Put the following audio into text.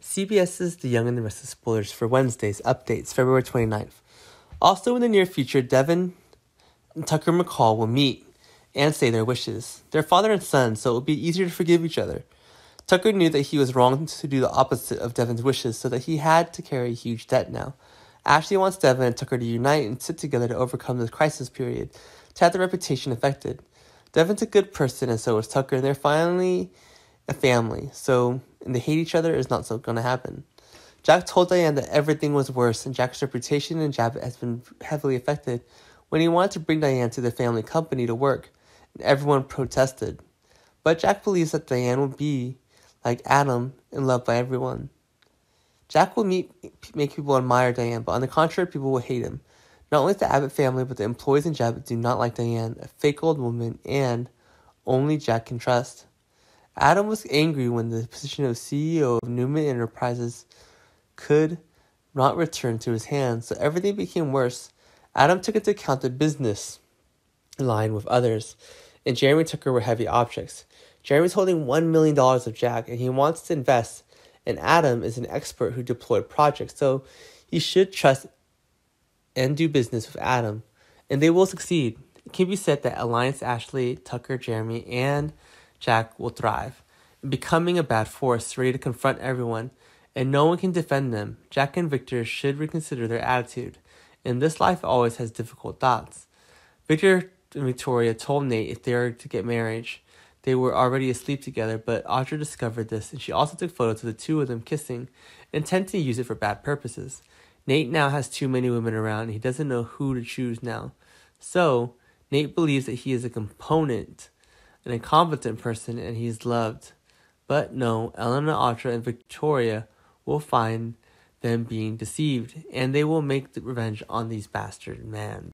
CBS's The Young and the Restless spoilers for Wednesday's updates, February 29th. Also, in the near future, Devon and Tucker McCall will meet and say their wishes. They're father and son, so it will be easier to forgive each other. Tucker knew that he was wrong to do the opposite of Devon's wishes, so that he had to carry a huge debt now. Ashley wants Devon and Tucker to unite and sit together to overcome this crisis period, to have their reputation affected. Devon's a good person, and so is Tucker, and they're finally a family, so and they hate each other is not so gonna happen. Jack told Diane that everything was worse, and Jack's reputation in Jabot has been heavily affected when he wanted to bring Diane to the family company to work, and everyone protested. But Jack believes that Diane will be like Adam and loved by everyone. Jack will meet, make people admire Diane, but on the contrary, people will hate him. Not only the Abbott family, but the employees in Jabot do not like Diane, a fake old woman, and only Jack can trust. Adam was angry when the position of CEO of Newman Enterprises could not return to his hands, so everything became worse. Adam took into account the business line with others, and Jeremy and Tucker were heavy objects. Jeremy's holding $1 million of Jack, and he wants to invest, and Adam is an expert who deployed projects, so he should trust and do business with Adam, and they will succeed. It can be said that Alliance Ashley, Tucker, Jeremy, and Jack will thrive, becoming a bad force ready to confront everyone, and no one can defend them. Jack and Victor should reconsider their attitude. And this life, always has difficult thoughts. Victor and Victoria told Nate if they were to get married, they were already asleep together, but Audra discovered this, and she also took photos of the two of them kissing, intending to use it for bad purposes. Nate now has too many women around, and he doesn't know who to choose now. So, Nate believes that he is a component, an incompetent person, and he is loved. But no, Elena, Audra, and Victoria will find them being deceived, and they will make the revenge on these bastard men.